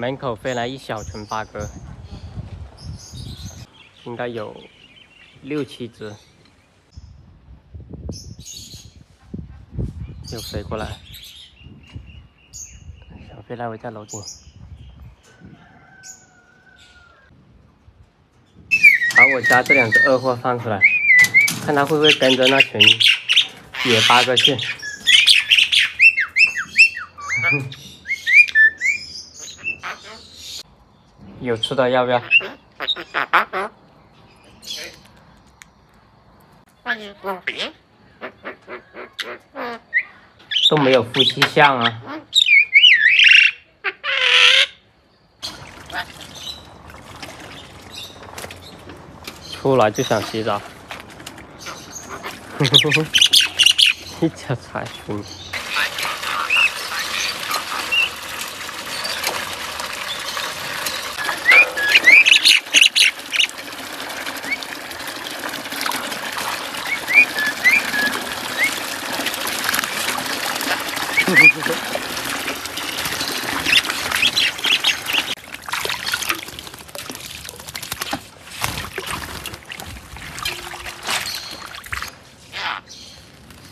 门口飞来一小群八哥，应该有六七只，又飞过来，小飞来我家楼顶，把我家这两只二货放出来，看它会不会跟着那群野八哥去。有吃的要不要？都没有夫妻相啊！出来就想洗澡，一脚踩死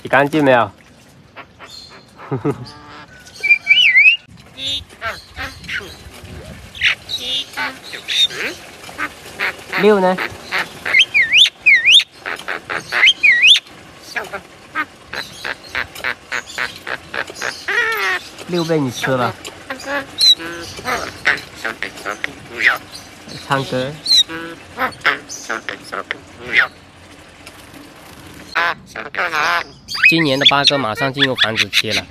洗干净没有？六呢？六被你吃了。唱歌。今年的八哥马上进入繁殖期了，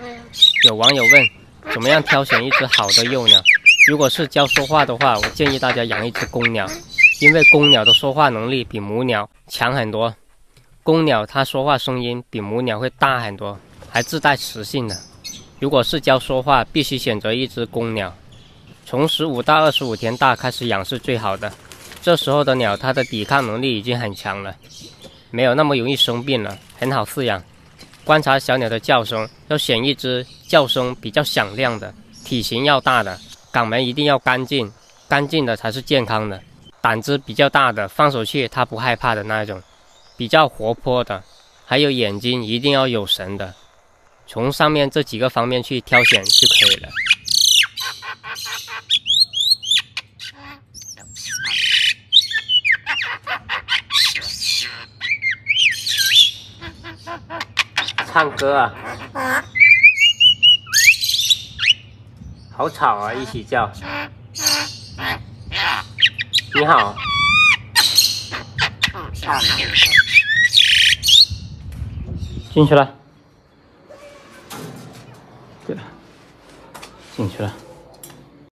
有网友问，怎么样挑选一只好的幼鸟？如果是教说话的话，我建议大家养一只公鸟，因为公鸟的说话能力比母鸟强很多。公鸟它说话声音比母鸟会大很多，还自带磁性的。如果是教说话，必须选择一只公鸟，从十五到二十五天大开始养是最好的。这时候的鸟，它的抵抗能力已经很强了，没有那么容易生病了，很好饲养。观察小鸟的叫声，要选一只叫声比较响亮的，体型要大的，肛门一定要干净，干净的才是健康的。胆子比较大的，放手去它不害怕的那一种，比较活泼的，还有眼睛一定要有神的。从上面这几个方面去挑选就可以了。唱歌啊，好吵啊！一起叫。你好。进去了。对，进去了。